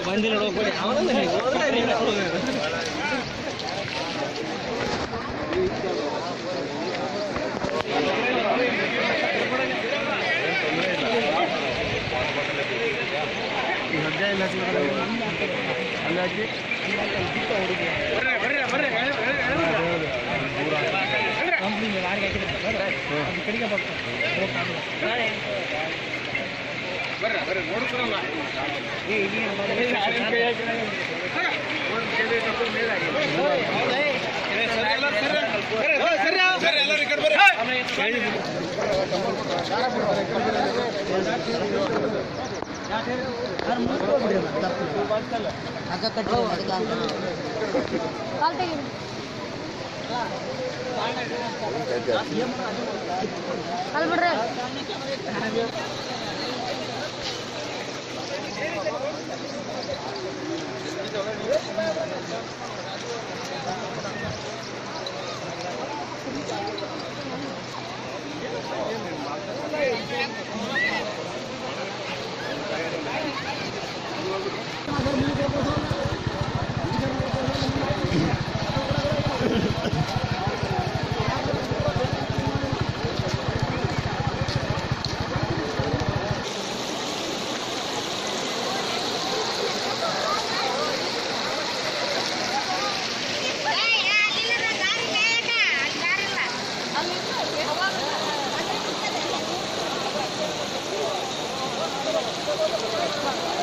ಬಂದಿಲ್ಲ ಹೋಗ್ಬೇಡಿ ಕಾಲ್ ತೆಗೀರಿ ಕಾಲ್ ಬಿಡ್ರಿ よかった。